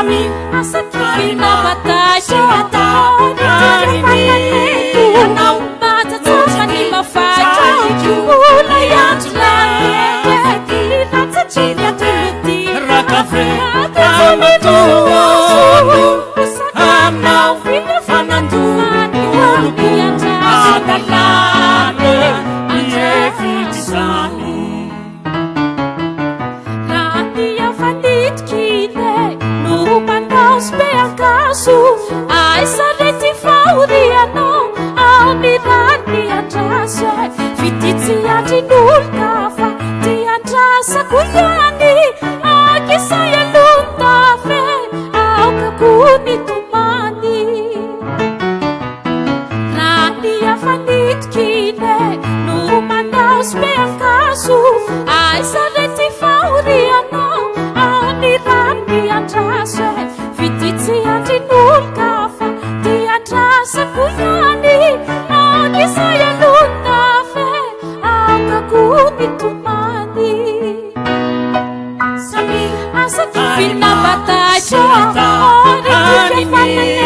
kami masakitin ty andrin'olona kafa ty andrasako iany. aku ditumani Sami asa kifina batacho Ore kifina